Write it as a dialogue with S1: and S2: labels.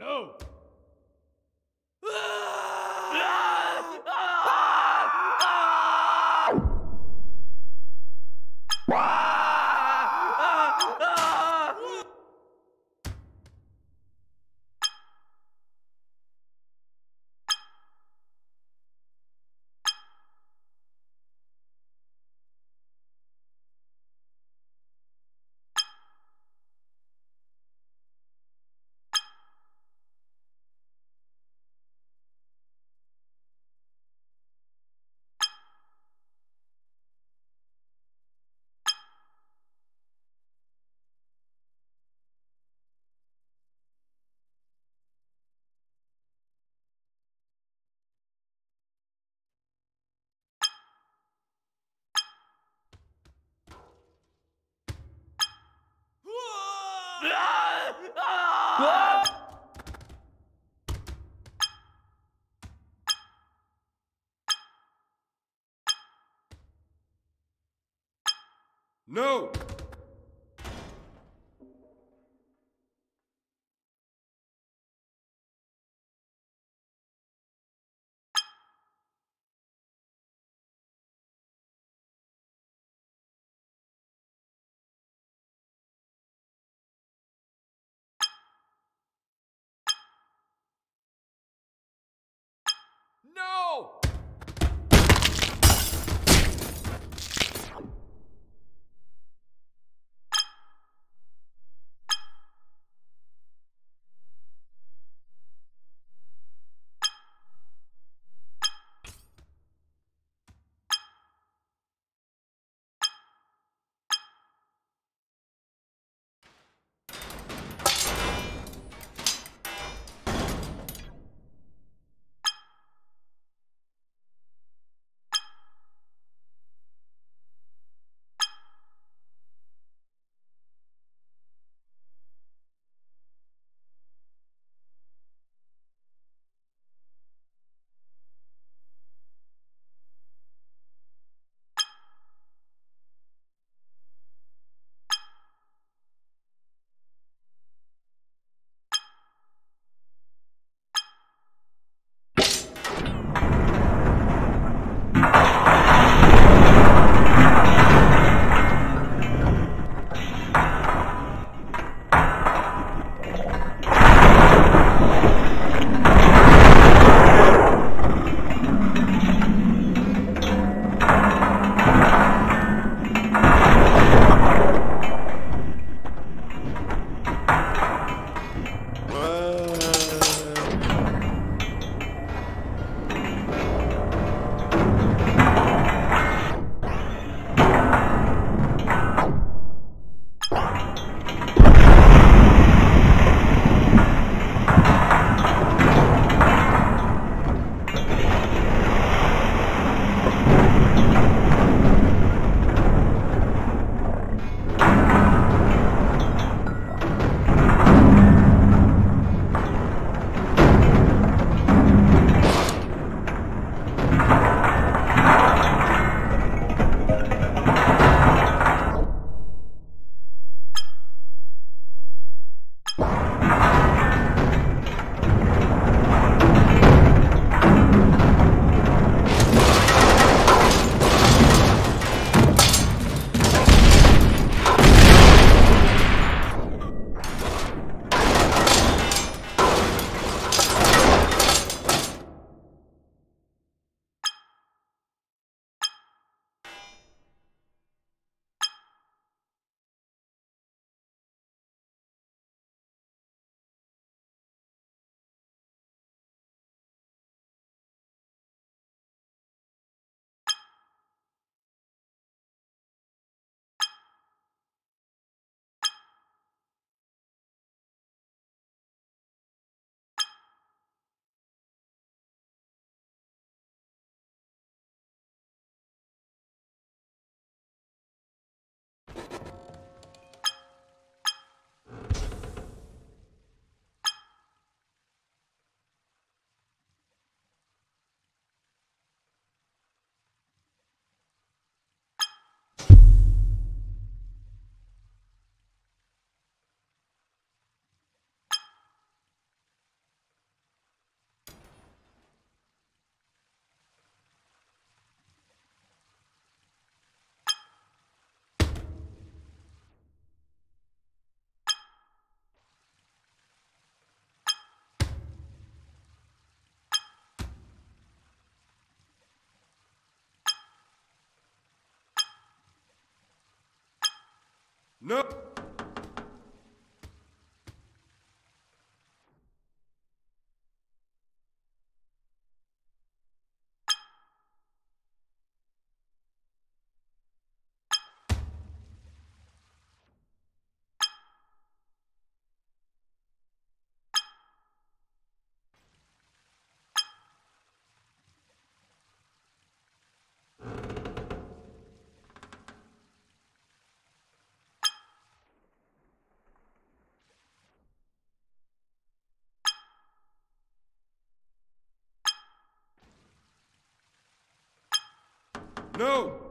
S1: No! No! No. No.